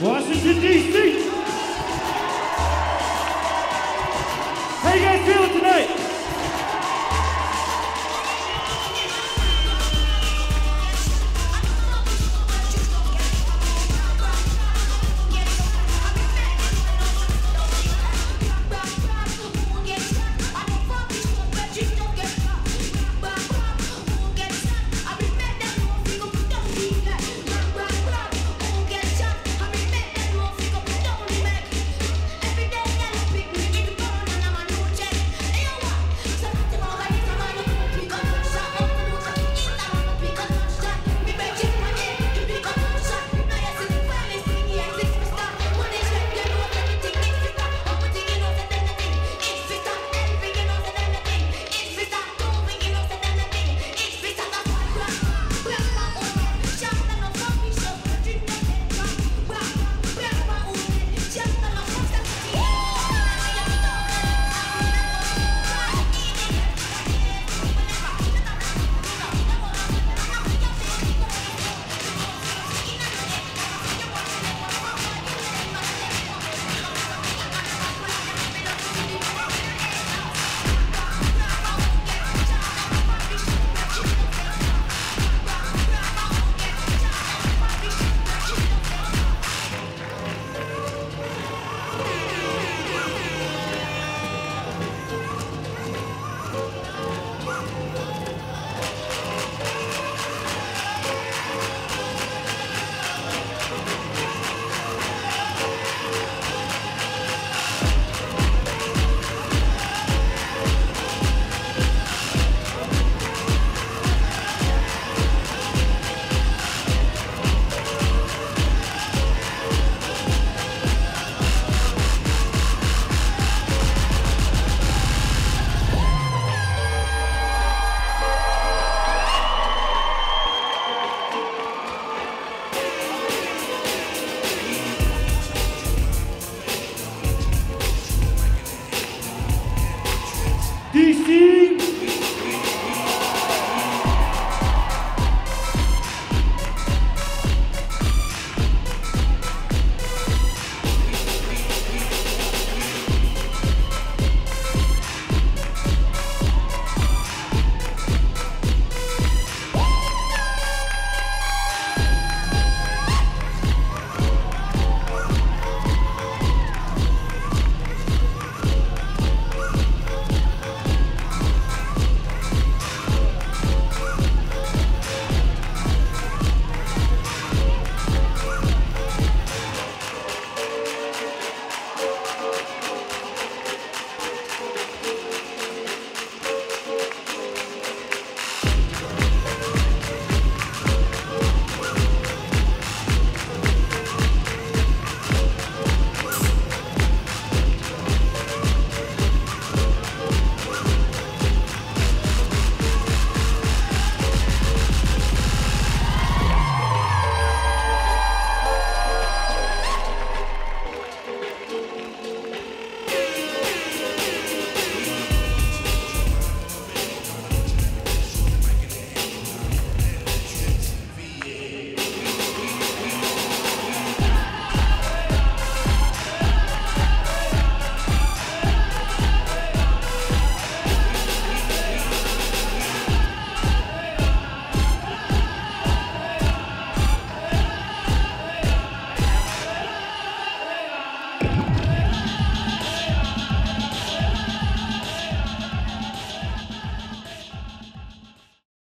Washington, D.C. How you guys doing?